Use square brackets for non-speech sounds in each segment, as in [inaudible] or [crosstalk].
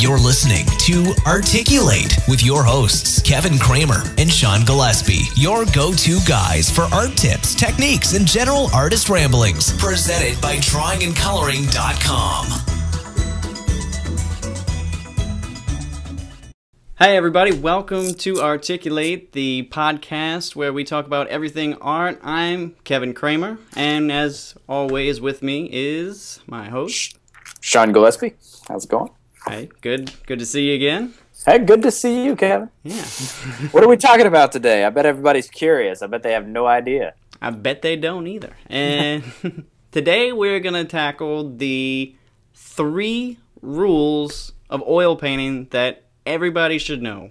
You're listening to Articulate with your hosts, Kevin Kramer and Shawn Gillespie, your go to guys for art tips, techniques, and general artist ramblings. Presented by drawingandcoloring.com. Hi, everybody. Welcome to Articulate, the podcast where we talk about everything art. I'm Kevin Kramer, and as always, with me is my host, Shawn Gillespie. How's it going? Hey, good, good to see you again. Hey, good to see you, Kevin. Yeah, [laughs] What are we talking about today? I bet everybody's curious. I bet they have no idea. I bet they don't either. And [laughs] today we're gonna tackle the three rules of oil painting that everybody should know.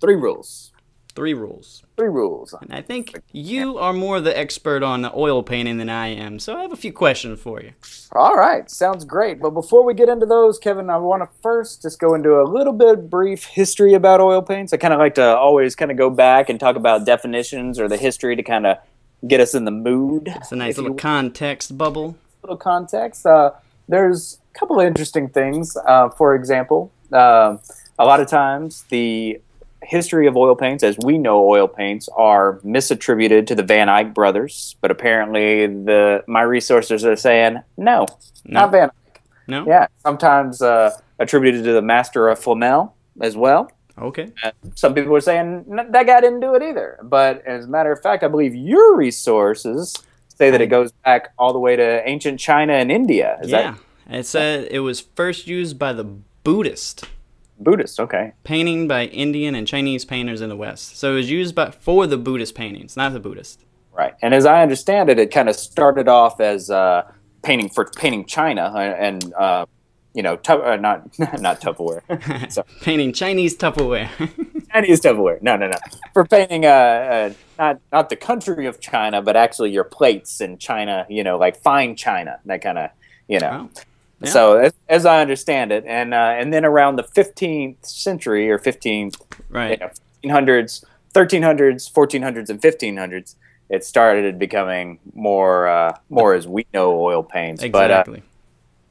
Three rules. Three rules. Three rules. And I think you are more the expert on the oil painting than I am, so I have a few questions for you. All right, sounds great. But before we get into those, Kevin, I want to first just go into a little bit brief history about oil paints. I kind of like to always kind of go back and talk about definitions or the history to kind of get us in the mood. It's a nice little context bubble. little context, uh, there's a couple of interesting things. Uh, for example, um a lot of times the history of oil paints, as we know oil paints, are misattributed to the Van Eyck brothers. But apparently, the my resources are saying no, not Van Eyck. No? Yeah, sometimes uh, attributed to the master of Flémalle as well. Okay. And some people are saying that guy didn't do it either. But as a matter of fact, I believe your resources say that it goes back all the way to ancient China and India. Is yeah. that It said it was first used by the Buddhist, Buddhist? Okay. painting by Indian and Chinese painters in the West. So it was used by, for the Buddhist paintings, not the Buddhist. Right. And as I understand it, it kind of started off as uh, painting for painting China and, and uh, you know, tu- uh, not [laughs] not Tupperware. [laughs] Painting Chinese Tupperware. [laughs] Chinese Tupperware. No, no, no. For painting uh, uh, not not the country of China, but actually your plates in China. You know, like fine China. That kind of you know. Oh, yeah. So as, as I understand it, and uh, and then around the 15th century or 15th right. you know, 1500s, 1300s, 1400s, and 1500s, it started becoming more uh, more as we know oil paints. But uh, Exactly.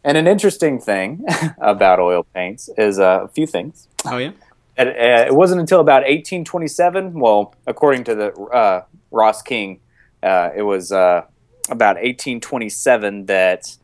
and an interesting thing [laughs] about oil paints is uh, a few things. oh, yeah? [laughs] It, uh, it wasn't until about 1827. Well, according to the uh, Ross King, uh, it was uh, about 1827 that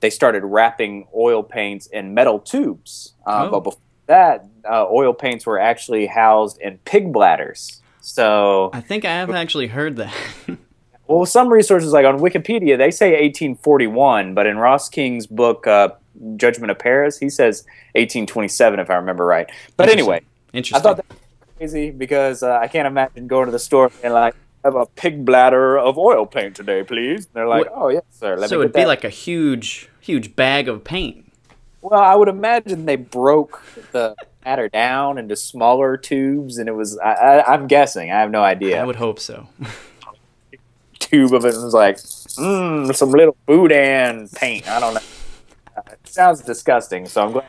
they started wrapping oil paints in metal tubes. Uh, Oh. But before that, uh, oil paints were actually housed in pig bladders. So, I think I have actually heard that. [laughs] well, some resources, like on Wikipedia, they say 1841, but in Ross King's book, uh, Judgment of Paris, he says 1827, if I remember right. But anyway, Interesting. I thought that was crazy because uh, I can't imagine going to the store and like have a pig bladder of oil paint today, please. And they're like, What- oh yes, sir. Let so it'd get be that." like a huge, huge bag of paint. well, I would imagine they broke the batter down into smaller tubes, and it was. I, I, I'm guessing. I have no idea. I would hope so. tube of it was like, mmm, some little boudin paint. I don't know. Uh, it sounds disgusting, so I'm glad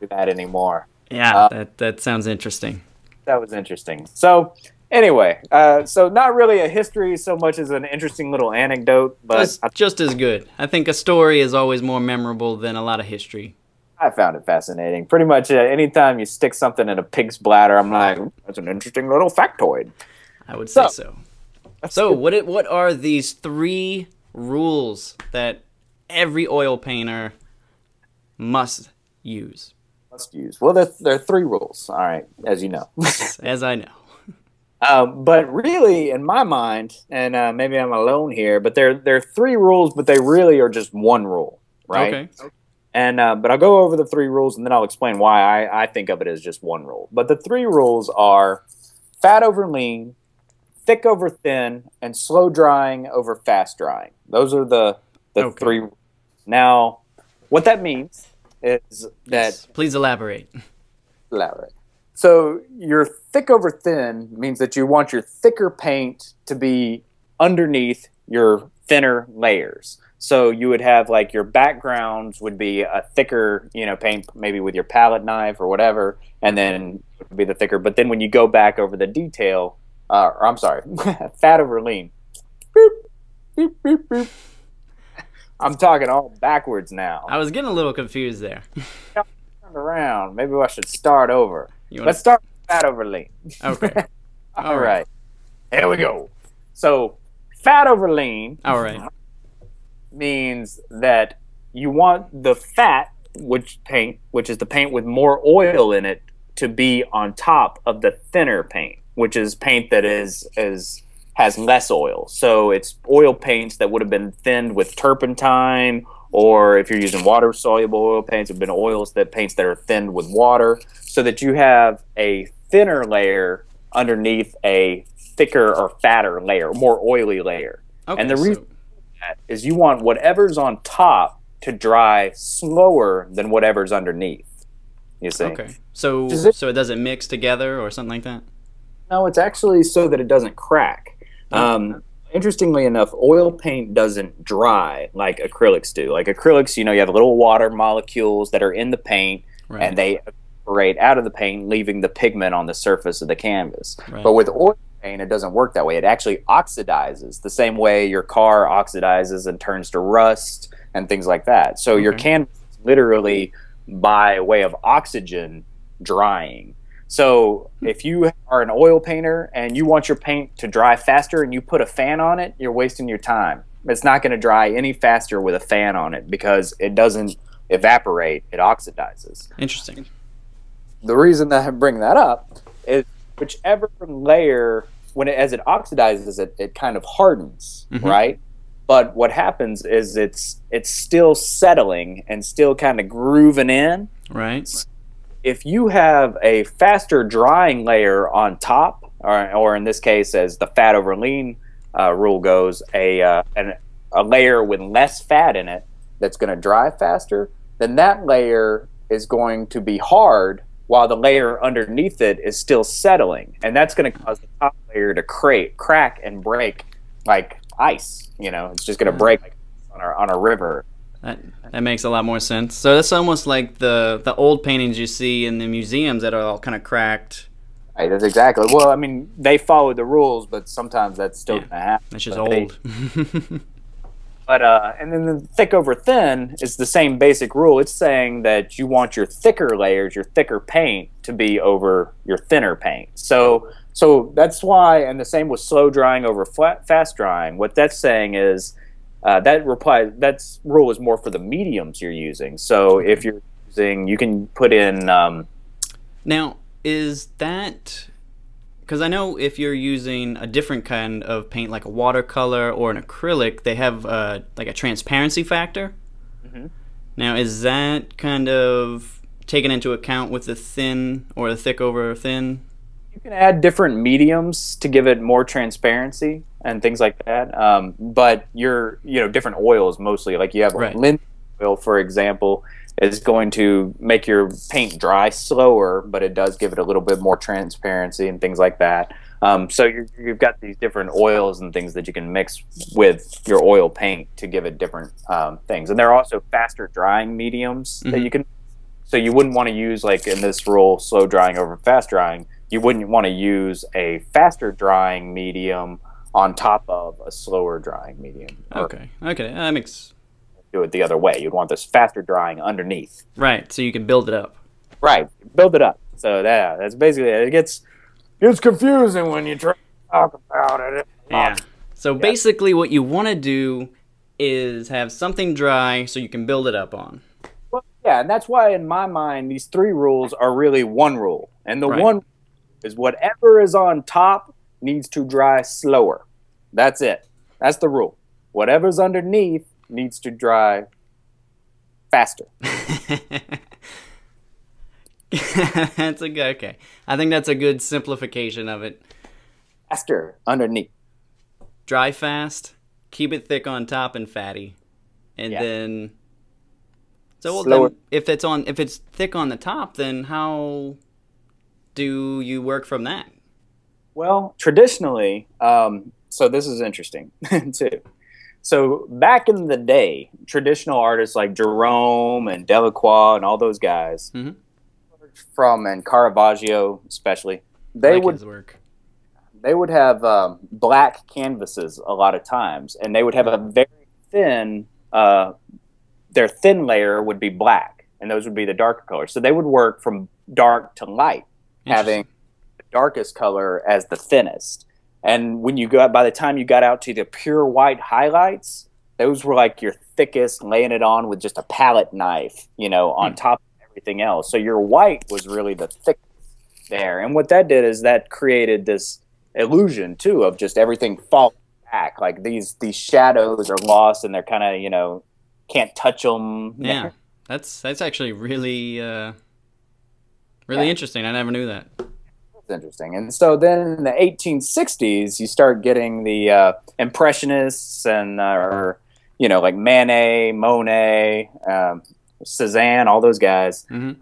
do that anymore. yeah, Uh, that, that sounds interesting. that was interesting. So anyway, uh, so not really a history so much as an interesting little anecdote, but It's just as good. I think a story is always more memorable than a lot of history. I found it fascinating. Pretty much uh, anytime you stick something in a pig's bladder, I'm like, that's an interesting little factoid. I would say So- so. So, what it, what are these three rules that every oil painter must use? Must use. Well, there, there are three rules. All right, as you know. As I know. Um, but really, in my mind, and uh, maybe I'm alone here, but there there are three rules, but they really are just one rule, right? Okay. And uh, but I'll go over the three rules, and then I'll explain why I, I think of it as just one rule. But the three rules are fat over lean, thick over thin, and slow drying over fast drying. Those are the the Okay. three. Now, what that means is that Yes. Please elaborate. elaborate. So your thick over thin means that you want your thicker paint to be underneath your thinner layers. So you would have like your backgrounds would be a thicker, you know, paint maybe with your palette knife or whatever, and then would be the thicker. But then when you go back over the detail, uh, or I'm sorry, [laughs] fat over lean. Boop, boop, boop, boop. I'm talking all backwards now. I was getting a little confused there. [laughs] around. Maybe I should start over. You Let's start with fat over lean. Okay. [laughs] All All right. right. Here we go. So, fat over lean All right. means that you want the fat, which paint, which is the paint with more oil in it, to be on top of the thinner paint, which is paint that is is has less oil. So it's oil paints that would have been thinned with turpentine, or if you're using water soluble oil paints, have been oils that paints that are thinned with water, so that you have a thinner layer underneath a thicker or fatter layer, more oily layer Okay. And the so- reason- that is you want whatever's on top to dry slower than whatever's underneath. You see? Okay. So it- so it doesn't mix together or something like that. No, it's actually so that it doesn't crack. Um, interestingly enough, oil paint doesn't dry like acrylics do. Like acrylics, you know, you have little water molecules that are in the paint Right. and they evaporate out of the paint, leaving the pigment on the surface of the canvas. Right. But with oil paint, it doesn't work that way. It actually oxidizes the same way your car oxidizes and turns to rust and things like that. So your canvas literally by way of oxygen drying. So if you are an oil painter and you want your paint to dry faster and you put a fan on it, you're wasting your time. It's not going to dry any faster with a fan on it because it doesn't evaporate, it oxidizes Interesting. the reason that I bring that up is whichever layer, when it, as it oxidizes, it, it kind of hardens, Mhm. right? But what happens is it's it's still settling and still kind of grooving in. Right. If you have a faster drying layer on top, or, or in this case, as the fat over lean uh, rule goes, a uh, an, a layer with less fat in it that's going to dry faster, then that layer is going to be hard while the layer underneath it is still settling, and that's going to cause the top layer to cra- crack and break like ice. You know, it's just going to break like on a on a river. That that makes a lot more sense. So that's almost like the the old paintings you see in the museums that are all kind of cracked. Right, that's exactly. Well, I mean, they follow the rules, but sometimes that's still Yeah. going to happen. That's just But they- old. [laughs] But uh, and then the thick over thin is the same basic rule. It's saying that you want your thicker layers, your thicker paint, to be over your thinner paint. So so that's why, and the same with slow drying over flat, fast drying. What that's saying is uh, that reply that's rule is more for the mediums you're using. So if you're using, you can put in. Um, Now, is that because I know if you're using a different kind of paint, like a watercolor or an acrylic, they have uh, like a transparency factor. Mhm. Now, is that kind of taken into account with the thin or the thick over thin? You can add different mediums to give it more transparency and things like that. Um, but your you know different oils mostly like you have Right. linseed oil for example is going to make your paint dry slower, but it does give it a little bit more transparency and things like that. Um, so you you've got these different oils and things that you can mix with your oil paint to give it different um, things. And there are also faster drying mediums that Mhm. you can. So you wouldn't want to use like in this rule, slow drying over fast drying. You wouldn't want to use a faster drying medium on top of a slower drying medium. Okay, okay, that makes do it the other way. You'd want this faster drying underneath. right. So you can build it up. Right. Build it up. So that that's basically it. It gets it's confusing when you try to talk about it. Yeah. So basically, what you want to do is have something dry so you can build it up on. Well, yeah, and that's why in my mind these three rules are really one rule. And the Right. one is whatever is on top needs to dry slower. That's it. That's the rule. Whatever's underneath needs to dry faster. [laughs] that's a good. Okay, I think that's a good simplification of it. Faster underneath. Dry fast, keep it thick on top and fatty, and Yeah. then. So well, then, if it's on, if it's thick on the top, then how do you work from that? Well, traditionally, um, so this is interesting [laughs] too. So back in the day, traditional artists like Jerome and Delacroix and all those guys Mhm. from and Caravaggio especially, they like would work. they would have um, black canvases a lot of times, and they would have a very thin. Uh, their thin layer would be black, and those would be the darker colors. So they would work from dark to light, having the darkest color as the thinnest. And when you got by the time you got out to the pure white highlights, those were like your thickest, laying it on with just a palette knife, you know, on Hmm. top of everything else. So your white was really the thickest there. And what that did is that created this illusion too of just everything falling back. Like these these shadows are lost and they're kind of you know can't touch them. Yeah, that's that's actually really uh, really Yeah. interesting. I never knew that. It's interesting. And so then in the 1860s, you start getting the uh, impressionists and uh, or you know like Manet, Monet, um, Cezanne, all those guys. hmm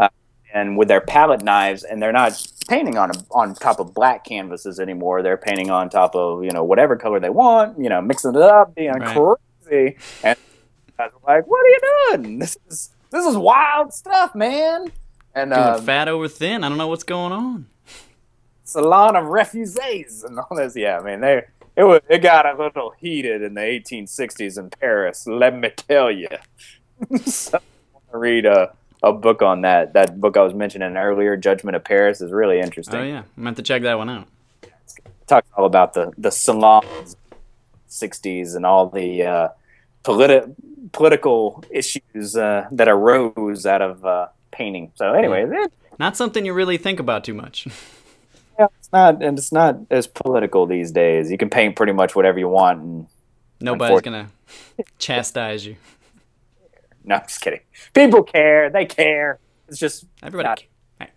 and with their palette knives, and they're not painting on a, on top of black canvases anymore. They're painting on top of you know whatever color they want. You know, mixing it up, being Right. crazy. And guys were like, "What are you doing? This is this is wild stuff, man." And Doing uh, fat over thin. I don't know what's going on. salon of refugees and all this. Yeah, I mean they. It was, it got a little heated in the 1860s in Paris. Let me tell you. [laughs] so, I want to read a, a book on that. That book I was mentioning earlier, Judgment of Paris, is really interesting. Oh yeah, I meant to check that one out. talks all about the the salons, '60s, and all the uh, politi- political issues uh, that arose out of uh, painting. So, anyway, it, Not something you really think about too much. [laughs] yeah, it's not, and it's not as political these days. You can paint pretty much whatever you want. And, Nobody's gonna [laughs] chastise you. [laughs] no, I'm just kidding. People care. They care. It's just Everybody. Not-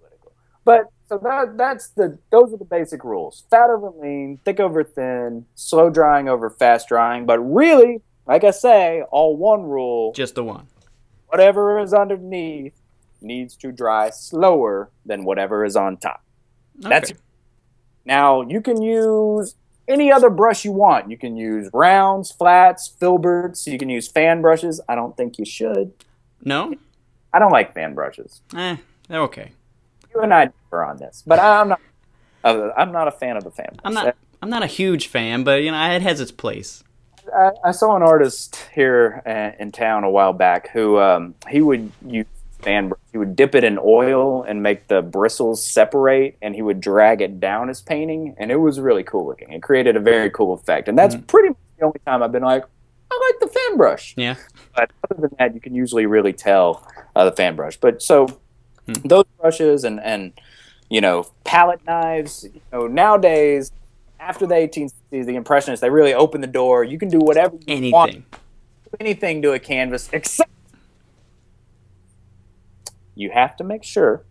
political. But so that that's the those are the basic rules: fat over lean, thick over thin, slow drying over fast drying. But really, like I say, all one rule: Just the one. whatever is underneath needs to dry slower than whatever is on top. That's Okay. now you can use any other brush you want. You can use rounds, flats, filberts. You can use fan brushes. I don't think you should. No? I don't like fan brushes. Eh, they're okay. You and I differ on this, but I'm not. uh, I'm not a fan of the fan. I'm not I'm not a huge fan, but you know, it has its place. I, I saw an artist here uh, in town a while back who um, he would use fan brush. He would dip it in oil and make the bristles separate, and he would drag it down his painting, and it was really cool looking. It created a very cool effect, and that's pretty much the only time I've been like, I like the fan brush. Yeah. But other than that, you can usually really tell uh, the fan brush. But so Hmm. those brushes and and you know palette knives. You know nowadays, after the 1860s, the Impressionists they really opened the door. You can do whatever you want, Anything. anything to a canvas, except you have to make sure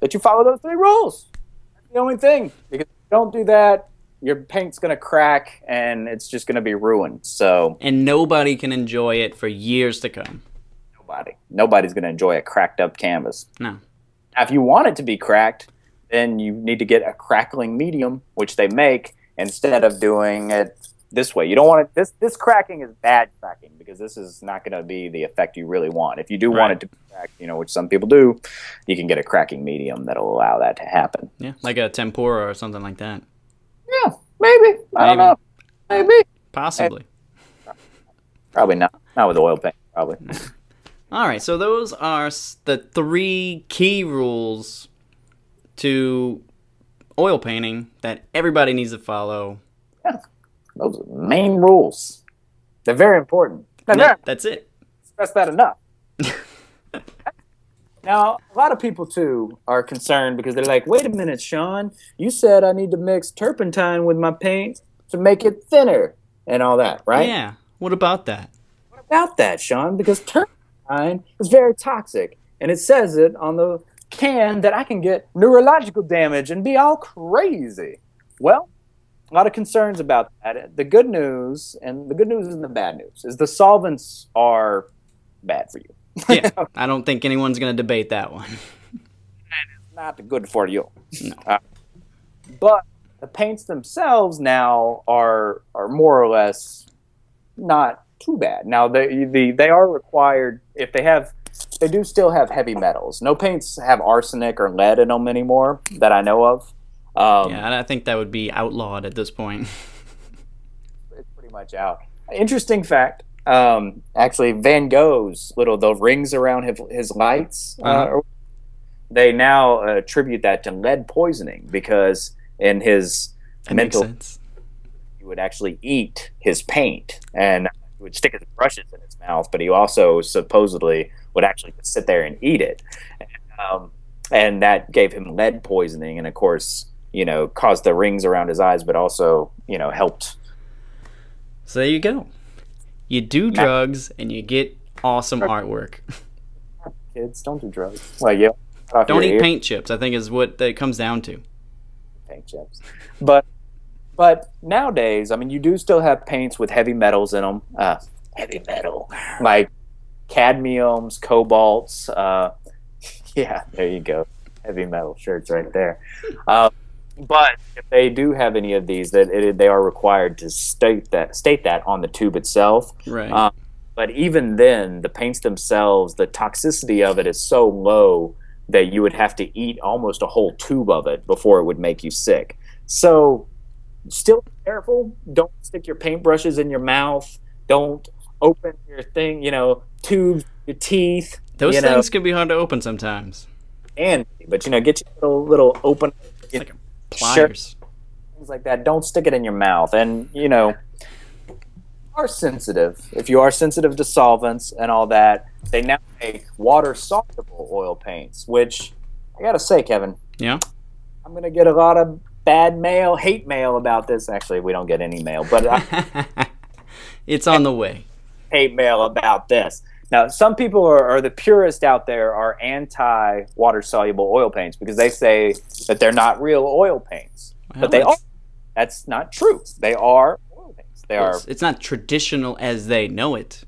that you follow those three rules. That's the only thing. Because if you don't do that, your paint's gonna crack and it's just gonna be ruined. So And nobody can enjoy it for years to come. nobody, nobody's gonna enjoy a cracked up canvas. No. Now, if you want it to be cracked, then you need to get a crackling medium, which they make, instead of doing it this way. You don't want it. This this cracking is bad cracking because this is not going to be the effect you really want. If you do Right. want it to be cracked, you know, which some people do, you can get a cracking medium that'll allow that to happen. Yeah. Like a tempera or something like that. Yeah, maybe. I don't know. Maybe. Possibly. Probably not. Not with oil paint. Probably. [laughs] All right, so those are the three key rules to oil painting that everybody needs to follow. Those are the main rules. They're very important. They're And very that- that's it. stress that enough. [laughs] now, a lot of people too are concerned because they're like, "Wait a minute, Shawn, you said I need to mix turpentine with my paint to make it thinner and all that, right?" Yeah. What about that? What about that, Shawn? Because turpentine is very toxic, and it says it on the can that I can get neurological damage and be all crazy. Well, a lot of concerns about that. The good news, and the good news and the bad news, is the solvents are bad for you. Yeah. [laughs] I don't think anyone's going to debate that one. [laughs] not good for you. No. Uh, but the paints themselves now are are more or less not too bad. Now they the they are required if they have they do still have heavy metals. No paints have arsenic or lead in them anymore that I know of. Um, Yeah, and I think that would be outlawed at this point. [laughs] It's pretty much out. Interesting fact: um, actually Van Gogh's little the rings around his, his lights. Uh, Uh-huh. or- they now attribute that to lead poisoning because in his That mental he would actually eat his paint and he would stick his brushes in his mouth, but he also supposedly would actually sit there and eat it. Um, and that gave him lead poisoning, and of course, you know, caused the rings around his eyes, but also, you know, helped. So there you go. You do drugs and you get awesome artwork. Kids, don't do drugs. Well, yeah. Don't eat ear- paint chips. I think is what it comes down to. paint chips. But but nowadays, I mean, you do still have paints with heavy metals in them. Uh, heavy metal, like cadmiums, cobalts. Uh, [laughs] yeah, there you go. Heavy metal shirts right there. Uh, but if they do have any of these, that it, they are required to state that state that on the tube itself. Right. Uh, but even then, the paints themselves, the toxicity of it is so low that you would have to eat almost a whole tube of it before it would make you sick. So, still be careful. Don't stick your paintbrushes in your mouth. Don't open your thing, you know, tubes, your teeth. Those you know, things can be hard to open sometimes. and but you know, get your little little open you like know, Pliers. things like that. Don't stick it in your mouth. And you know, are sensitive. If you are sensitive to solvents and all that, they now make water soluble oil paints. Which I gotta say, Kevin, Yeah. I'm gonna get a lot of bad mail, hate mail about this. Actually, we don't get any mail, but I [laughs] it's on the way. hate mail about this. Now, some people are, are the purest out there are anti water soluble oil paints because they say that they're not real oil paints, Well, but they are. that's- not true. They are oil paints. They are It's, it's not traditional as they know it.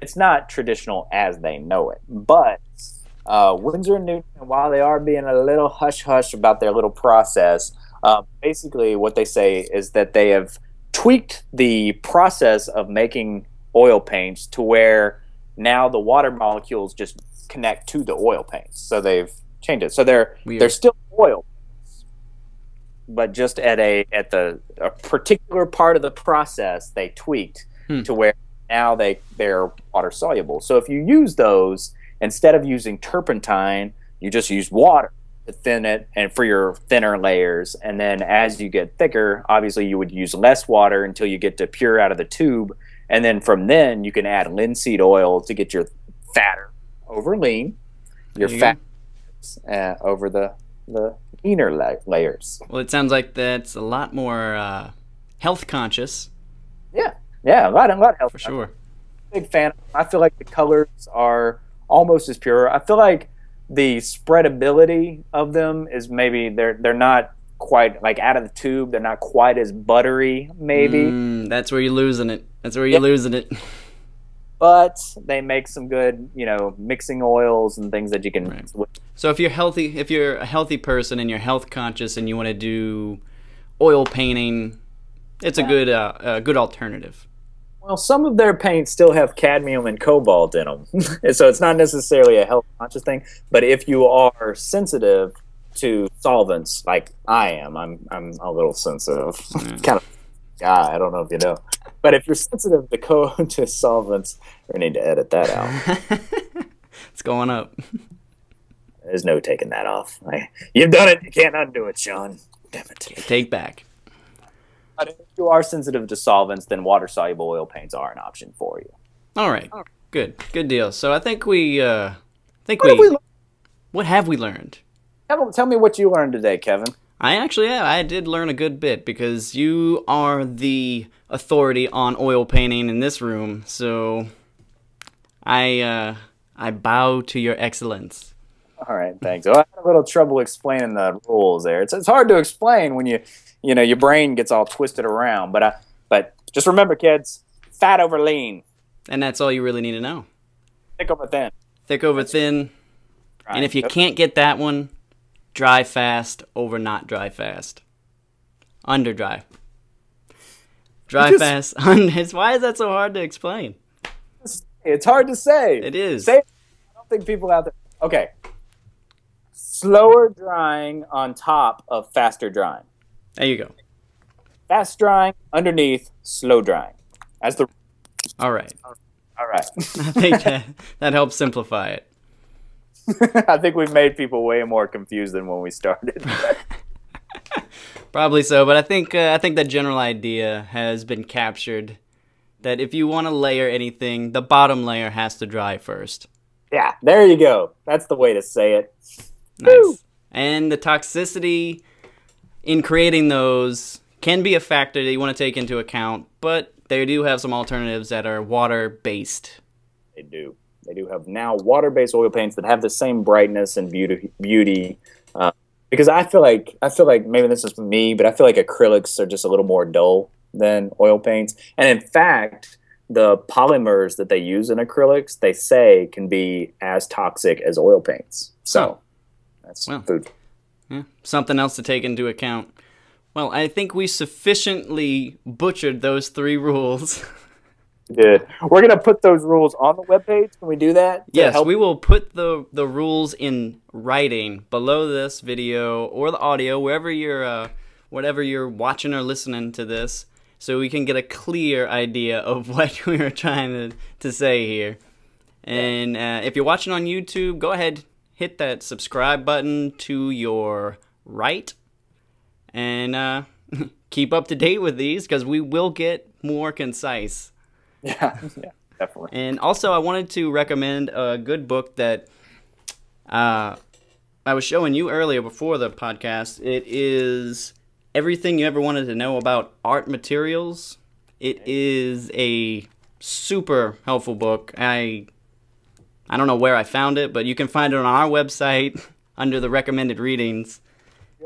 it's not traditional as they know it. But uh, Winsor and Newton, while they are being a little hush hush about their little process, uh, basically what they say is that they have tweaked the process of making oil paints to where now the water molecules just connect to the oil paints. So they've changed it. So they're Weird. they're still oil but just at a at the a particular part of the process they tweaked Hmm. to where now they they're water soluble. So if you use those instead of using turpentine, you just use water to thin it and for your thinner layers. And then as you get thicker, obviously you would use less water until you get to pure out of the tube. And then from then you can add linseed oil to get your fatter over lean, your you fat uh, over the the leaner la- layers. Well, it sounds like that's a lot more uh, health conscious Yeah, yeah, a lot, a lot health for sure. big fan. I feel like the colors are almost as pure. I feel like the spreadability of them is maybe they're they're not quite like out of the tube. They're not quite as buttery, maybe, Mm, that's where you're losing it. That's where you're losing it. but they make some good, you know, mixing oils and things that you can. Right. So if you're healthy, if you're a healthy person and you're health conscious and you want to do oil painting, it's a good uh, a good alternative. Well, some of their paints still have cadmium and cobalt in them, [laughs] so it's not necessarily a health conscious thing. But if you are sensitive to solvents, like I am, I'm I'm a little sensitive, [laughs] kind of guy. I don't know if you know, but if you're sensitive to co- [laughs] to solvents, we need to edit that out. [laughs] it's going up. There's no taking that off. I, you've done it. You can't undo it, Shawn. Damn it. Take back. But if you are sensitive to solvents, then water soluble oil paints are an option for you. All right. Good. Good deal. So I think we uh I think What have we we learned? what have we learned? Tell, tell me what you learned today, Kevin. I actually yeah, I did learn a good bit because you are the authority on oil painting in this room. So I uh I bow to your excellence. All right, thanks. Well, I had a little trouble explaining the rules there. It's, it's hard to explain when you you know your brain gets all twisted around. But I, but just remember, kids, fat over lean, And that's all you really need to know. thick over thin. Thick over thin. And if you can't get that one, dry fast over not dry fast. Under dry. Dry Just- fast. [laughs] Under. Why is that so hard to explain? it's hard to say. It is. Say, I don't think people out there. Okay, slower drying on top of faster drying. There you go. Fast drying underneath, slow drying. As the All right. All right. [laughs] I think that, that helps simplify it. [laughs] I think we've made people way more confused than when we started. [laughs] Probably so, but I think uh, I think that general idea has been captured. That if you want to layer anything, the bottom layer has to dry first. yeah, there you go. That's the way to say it. Nice. Woo! And the toxicity in creating those can be a factor that you want to take into account, but they do have some alternatives that are water based. They do. They do have now water-based oil paints that have the same brightness and beauty. Beauty. Uh, because I feel like I feel like maybe this is me, but I feel like acrylics are just a little more dull than oil paints. And in fact, the polymers that they use in acrylics, they say, can be as toxic as oil paints. So that's Well. food. Yeah, something else to take into account. Well, I think we sufficiently butchered those three rules. [laughs] Good. We're gonna put those rules on the webpage. Can we do that? Yes, we will put the the rules in writing below this video or the audio, wherever you're, uh, whatever you're watching or listening to this, so we can get a clear idea of [laughs] what we are trying to, to say here. And uh, if you're watching on YouTube, go ahead, hit that subscribe button to your right, and uh, [laughs] keep up to date with these because we will get more concise. [laughs] Yeah, yeah, [laughs] definitely. And also, I wanted to recommend a good book that uh, I was showing you earlier before the podcast. It is Everything You Ever Wanted to Know About Art Materials. It is a super helpful book. I I don't know where I found it, but you can find it on our website [laughs] under the recommended readings.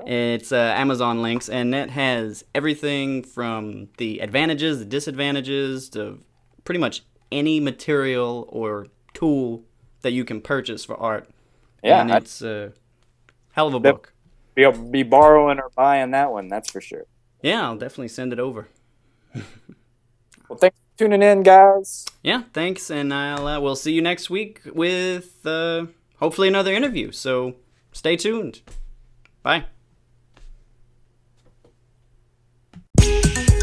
It's uh, Amazon links, and it has everything from the advantages, the disadvantages, to pretty much any material or tool that you can purchase for art. Yeah, and it's a hell of a book. be, be borrowing or buying that one. That's for sure. Yeah, I'll definitely send it over. Well, thanks for tuning in, guys. Yeah, thanks, and I'll uh, we'll see you next week with uh, hopefully another interview. So stay tuned. Bye.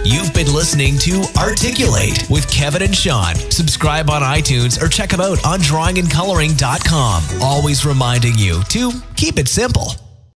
You've been listening to Articulate with Kevin and Shawn. Subscribe on iTunes or check them out on drawingandcoloring.com. Always reminding you to keep it simple.